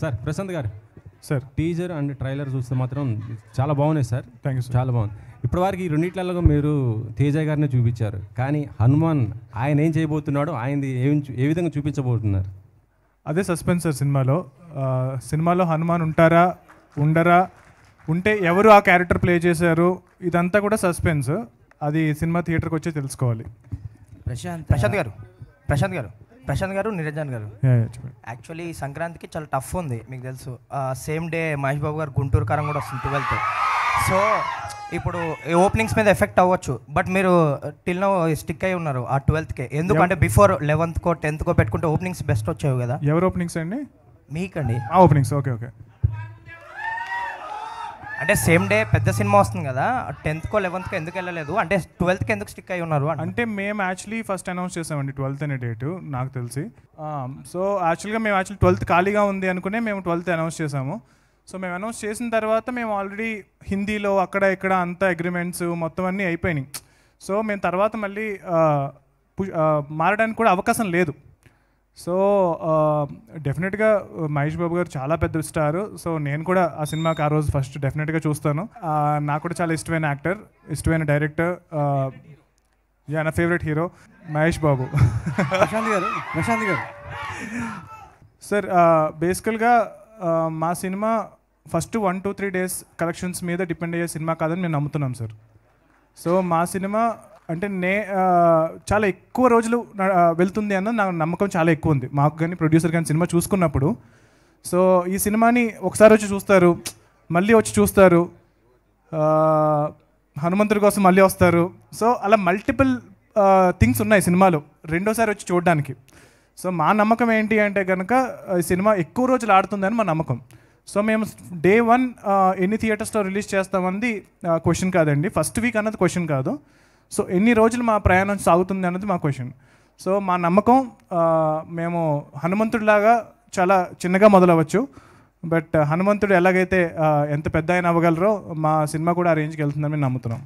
Sir Prashanth గారు. Sir. Teaser and trailer చూస్తే మాత్రం చాలా బాగున్నాయి సార్. థ్యాంక్ యూ సార్ చాలా బాగుంది. ఇప్పటివరకు ఈ రెండిట్లలో మీరు తేజ గారిని చూపించారు. కానీ హనుమాన్ ఆయన ఏం చేయబోతున్నాడో ఆయనది ఏం చూ- ఏ విధంగా చూపించబోతున్నారు? అదే సస్పెన్స్ సార్ సినిమాలో. సినిమాలో హనుమాన్ ఉంటారా ఉండరా ఉంటే ఎవరు ఆ క్యారెక్టర్ ప్లే చేశారు ఇదంతా కూడా సస్పెన్స్. అది సినిమా థియేటర్కి వచ్చి తెలుసుకోవాలి. ప్రశాంత్ ప్రశాంత్ గారు ప్రశాంత్ గారు. ప్రశాంత్ గారు నిరంజన్ గారు. యాక్చువల్లీ సంక్రాంతికి చాలా టఫ్ ఉంది మీకు తెలుసు. సేమ్ డే మహేష్ బాబు గారు గుంటూరు కారం కూడా వస్తుంది ట్వెల్త్. సో ఇప్పుడు ఈ ఓపెనింగ్స్ మీద ఎఫెక్ట్ అవ్వచ్చు బట్ మీరు టిల్ నో స్టిక్ అయి ఉన్నారు ఆ ట్వెల్త్కే. ఎందుకంటే బిఫోర్ లెవెన్త్కో టెన్త్కో పెట్టుకుంటే ఓపెనింగ్స్ బెస్ట్ వచ్చేవి కదా. ఎవరు ఓపెనింగ్స్ అండి? మీకండి. ఆ ఓపెనింగ్స్ ఓకే ఓకే. అంటే సేమ్ డే పెద్ద సినిమా వస్తుంది కదా టెన్త్కో లెవెన్త్కో ఎందుకు వెళ్ళలేదు? అంటే ట్వెల్త్కి ఎందుకు స్టిక్ అయి ఉన్నారు అంటే మేము యాక్చువల్లీ ఫస్ట్ అనౌన్స్ చేసామండి ట్వెల్త్ అనే డేట్ నాకు తెలిసి. సో యాక్చువల్గా మేము యాక్చువల్లీ ట్వెల్త్ ఖాళీగా ఉంది అనుకునే మేము ట్వెల్త్ అనౌన్స్ చేసాము. సో మేము అనౌన్స్ చేసిన తర్వాత మేము ఆల్రెడీ హిందీలో అక్కడ ఇక్కడ అంతా అగ్రిమెంట్స్ మొత్తం అన్నీ అయిపోయినాయి. సో మేము తర్వాత మళ్ళీ పు- మారడానికి కూడా అవకాశం లేదు. సో డెఫినెట్గా మహేష్ బాబు గారు చాలా పెద్ద స్టార్. సో నేను కూడా ఆ సినిమాకి ఆ రోజు ఫస్ట్ డెఫినెట్గా చూస్తాను. నాకు కూడా చాలా ఇష్టమైన యాక్టర్ ఇష్టమైన డైరెక్టర్ యా నా ఫేవరెట్ హీరో మహేష్ బాబు. ప్రశాంత్ గారు ప్రశాంత్ గారు. సార్ బేసికల్గా మా cinema first one two three days collections మీద డిపెండ్ అయ్యే సినిమా కాదని మేము నమ్ముతున్నాం సార్. సో మా సినిమా అంటే నే చాలా ఎక్కువ రోజులు వెళ్తుంది అన్న నా నమ్మకం చాలా ఎక్కువ ఉంది. మాకు కానీ ప్రొడ్యూసర్ కానీ సినిమా చూసుకున్నప్పుడు. సో ఈ సినిమాని ఒకసారి వచ్చి చూస్తారు మళ్ళీ వచ్చి చూస్తారు హనుమంతుడి కోసం మళ్ళీ వస్తారు. సో అలా మల్టిపుల్ థింగ్స్ ఉన్నాయి సినిమాలో రెండోసారి వచ్చి చూడడానికి. సో మా నమ్మకం ఏంటి అంటే కనుక ఈ సినిమా ఎక్కువ రోజులు ఆడుతుందని మా నమ్మకం. సో మేము డే వన్ ఎన్ని థియేటర్స్లో రిలీజ్ చేస్తామంది క్వశ్చన్ కాదండి. ఫస్ట్ వీక్ అన్నది క్వశ్చన్ కాదు. సో ఎన్ని రోజులు మా ప్రయాణం సాగుతుంది అన్నది మా క్వశ్చన్ సో మా నమ్మకం మేము హనుమంతుడిలాగా చాలా చిన్నగా మొదలవచ్చు. బట్ హనుమంతుడు ఎలాగైతే ఎంత పెద్ద ఆయన అవ్వగలరో మా సినిమా కూడా ఆ రేంజ్కి వెళ్తుందని మేము నమ్ముతున్నాం.